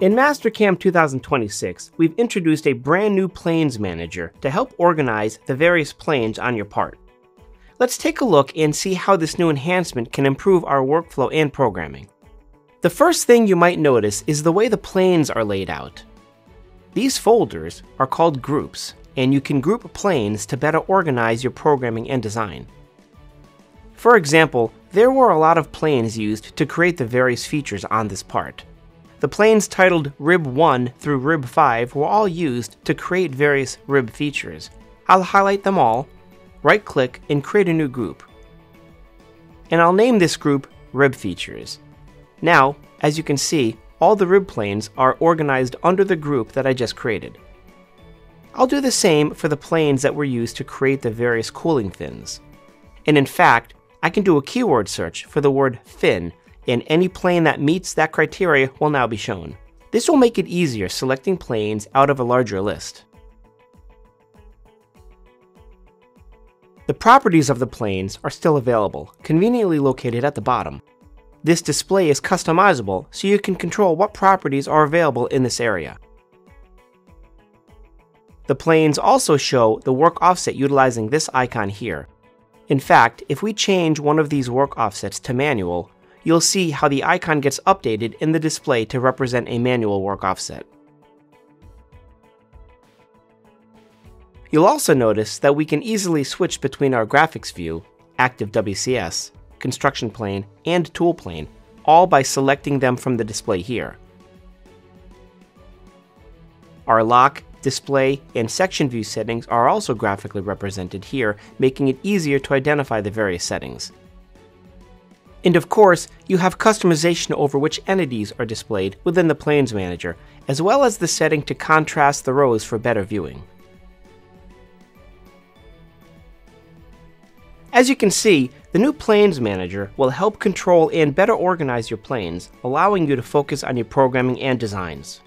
In Mastercam 2026, we've introduced a brand new Planes Manager to help organize the various planes on your part. Let's take a look and see how this new enhancement can improve our workflow and programming. The first thing you might notice is the way the planes are laid out. These folders are called groups, and you can group planes to better organize your programming and design. For example, there were a lot of planes used to create the various features on this part. The planes titled Rib 1 through Rib 5 were all used to create various rib features. I'll highlight them all, right click, and create a new group. And I'll name this group Rib Features. Now, as you can see, all the rib planes are organized under the group that I just created. I'll do the same for the planes that were used to create the various cooling fins. And in fact, I can do a keyword search for the word fin, and any plane that meets that criteria will now be shown. This will make it easier selecting planes out of a larger list. The properties of the planes are still available, conveniently located at the bottom. This display is customizable, so you can control what properties are available in this area. The planes also show the work offset utilizing this icon here, in fact, if we change one of these work offsets to manual, you'll see how the icon gets updated in the display to represent a manual work offset. You'll also notice that we can easily switch between our graphics view, Active WCS, construction plane, and tool plane, all by selecting them from the display here. Our lock, display, and section view settings are also graphically represented here, making it easier to identify the various settings. And of course, you have customization over which entities are displayed within the Planes Manager, as well as the setting to contrast the rows for better viewing. As you can see, the new Planes Manager will help control and better organize your planes, allowing you to focus on your programming and designs.